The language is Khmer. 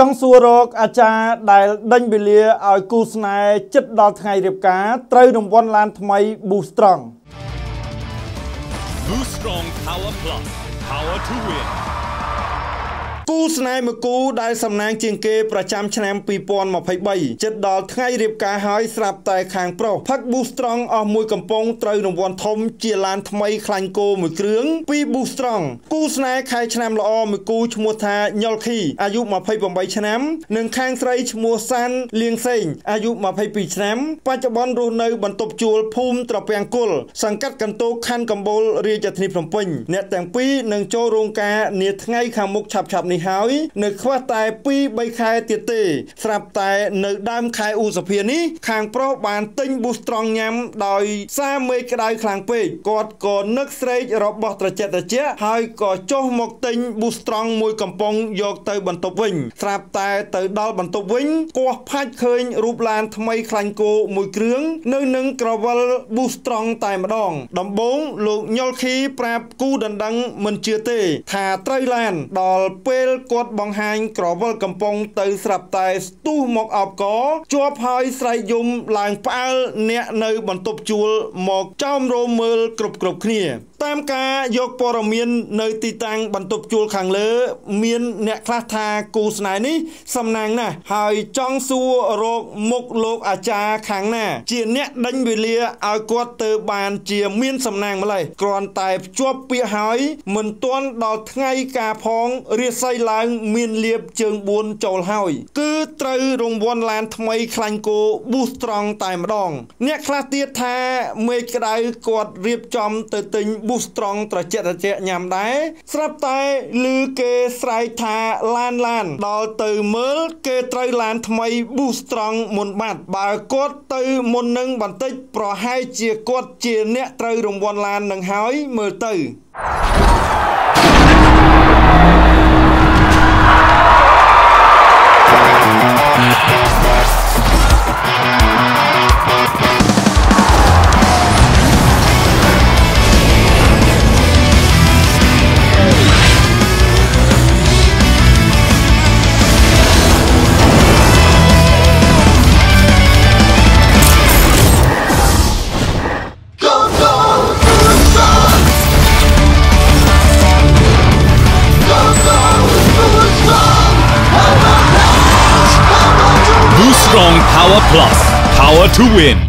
ចង់សួររកអាចារ្យដែលដេញវេលាឲ្យគូស្នេហ៍ចិត្តដល់ថ្ងៃរៀបការត្រូវរង្វាន់ឡានថ្មី Boost Strong Boost Strong Power Plus Power to Win គូស្នេហ៍មួយគូដែលសំណាងជាងគេប្រចាំឆ្នាំ2023ចិត្តដល់ថ្ងៃរៀបការហើយស្រាប់តែខាងប្រុសផឹក Boost Strong អស់មួយកំប៉ុងត្រូវរង្វាន់ធំជាឡានថ្មីខ្លាញ់គោមួយគ្រឿងពី Boost Strong គូស្នេហ៍ខែឆ្នាំល្អមួយគូឈ្មោះថាញ៉ុលខីអាយុ28ឆ្នាំ និងខាងស្រីឈ្មោះសានលៀងសេងអាយុ22ឆ្នាំ បច្ចុប្បន្នរស់នៅបន្ទប់ជួលភូមិត្រពាំងគុលសង្កាត់កន្ទោកខណ្ឌកំពូលរាជធានីភ្នំពេញអ្នកទាំងពីរនឹងចូលរោងការនាថ្ងៃខាងមុខឆាប់ៗនេះហើយនៅខ្វះតែ2 3ខែទៀតទេ ស្រាប់តែនៅដើមខែឧសភានេះខាងប្រុសបានទិញប៊ូស្រង់ញ៉ាំដោយសារមេឃក្តៅខ្លាំងពេកគាត់ក៏នឹកស្រេករបស់ត្រជាក់ត្រជាក់ហើយក៏ចុះមកទិញប៊ូស្រង់មួយកំប៉ុងយកទៅបន្ទប់វិញស្រាប់តែទៅដល់បន្ទប់វិញគោះផាច់ឃើញរូបឡានថ្មីខ្លាញ់គោមួយគ្រឿងនៅនឹងក្រវិលប៊ូស្រង់តែម្ដង ដំបូងលោកញ៉ុលខីប្រាប់គូដណ្ដឹងមិនជឿទេ ថាត្រូវឡានដល់ពេលគាត់បង្ហាញក្រវិលកំប៉ុងទៅស្រាប់តែស្ទុះមកអបកជាប់ហើយស្រែកយំឡើងផ្អើលអ្នកនៅបន្ទប់ជួលមកចោមរោមមើលគ្រប់គ្រប់គ្នា តាមការយកព័ត៌មាននៅទីតាំងបន្ទប់ជួលខាងលើ មានអ្នកខ្លះថាគូស្នេហ៍នេះសំណាងណាស់ហើយចង់សួររកមុខលោកអាចារ្យខាងណា ជាអ្នកដេញវេលាឲ្យគាត់ទៅបានជាមានសំណាងម្លេះគ្រាន់តែភ្ជាប់ពាក្យហើយ មិនទាន់ដល់ថ្ងៃការផងរាសីឡើងមានលៀបជើង4ចូលហើយ គឺត្រូវរង្វាន់ឡានថ្មីខ្លាញ់គោប៊ូស្រង់តែម្ដង អ្នកខ្លះទៀតថាមេឃក្តៅគាត់រៀបចំទៅទិញប៊ូស្រង់ត្រជាក់ត្រជាក់ញ៉ាំដែរស្រាប់តែឮគេស្រែកថាឡានឡាន ដល់ទៅមើលគេត្រូវឡានថ្មីប៊ូស្រង់មុនបាត់បើគាត់ទៅមុននឹងបន្តិចប្រហែលជាគាត់ជាអ្នកត្រូវរង្វាន់ឡាននឹងហើយមើលទៅ Power Plus. Power to Win